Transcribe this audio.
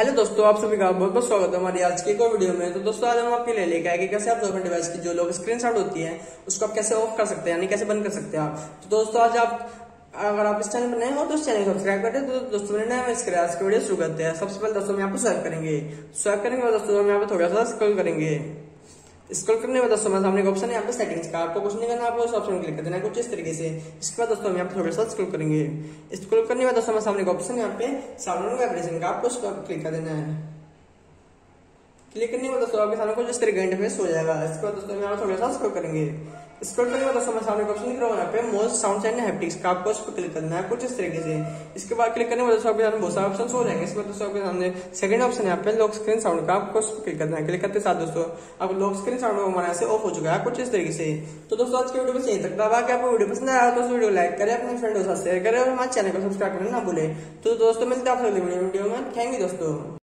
Hello दोस्तों, आप सभी का बहुत बहुत स्वागत है हमारी आज की एक और वीडियो में। तो दोस्तों, आज हम आपके लिए लेके आए कि कैसे आप अपने डिवाइस की जो लोग स्क्रीनशॉट होती है, उसको आप कैसे ऑफ़ कर सकते हैं, यानी कैसे बंद कर सकते हैं आप। तो दोस्तों, आज आप, अगर आप इस चैनल पर नए हो तो इस चैनल को सब्सक्राइब करते हैं तो दोस्तों नए इसके आज वीडियो शुरू करते हैं। सबसे पहले दोस्तों, हम यहाँ पर सर्व करेंगे। सर्व करेंगे और दोस्तों, हम यहाँ पर थोड़ा सा स्क्रॉल करेंगे। स्क्रॉल करने में दोस्तों सामने का ऑप्शन है, यहाँ पे सेटिंग्स का। आपको कुछ नहीं करना आपको उस ऑप्शन क्लिक कर देना, कुछ इस तरीके से। इसके बाद दोस्तों, हम यहाँ थोड़ा सा स्क्रॉल करेंगे। स्क्रॉल करने बाद दोस्तों सामने का ऑप्शन यहाँ पे साउंड का। आपको क्लिक कर देना है। क्लिक करने के बाद दोस्तों, आपके सामने कुछ इस तरीके का इंटरफेस हो जाएगा। इसके बाद दोस्तों यहाँ थोड़ा सा स्क्रॉल करेंगे। स्क्रॉल करने के बाद दोस्तों सामने ऑप्शन दिख रहा है यहाँ पे मोस्ट साउंड एंड हैप्टिक्स का आपको उस पर क्लिक करना है, कुछ इस तरीके से। इसके बाद क्लिक करने के बाद दोस्तों आपके सामने बहुत सारे ऑप्शन हो जाएँगे। इसके बाद दोस्तों आपके सामने सेकंड ऑप्शन यहाँ पे लॉक स्क्रीन साउंड का आपको उस पर क्लिक करना है। क्लिक करते साथ दोस्तों, अब लॉक स्क्रीन साउंड हमारे से ऑफ़ हो चुका है, कुछ इस तरीके से। तो दोस्तों आज की वीडियो में यही तक। बाकी आपको वीडियो पसंद आया तो वीडियो लाइक करें, अपने फ्रेंड के साथ शेयर करें और हमारे चैनल को सब्सक्राइब करना ना भूले। तो दोस्तों मिलते हैं आप अगली वीडियो में। थैंक यू दोस्तों।